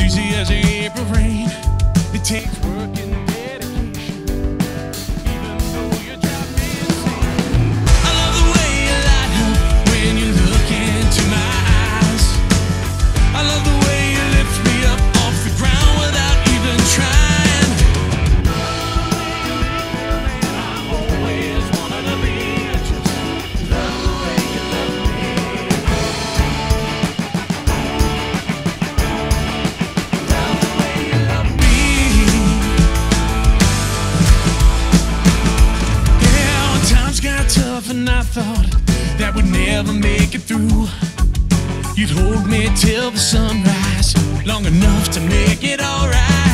easy as April rain. It takes work. thought that would never make it through. You'd hold me till the sunrise, long enough to make it alright.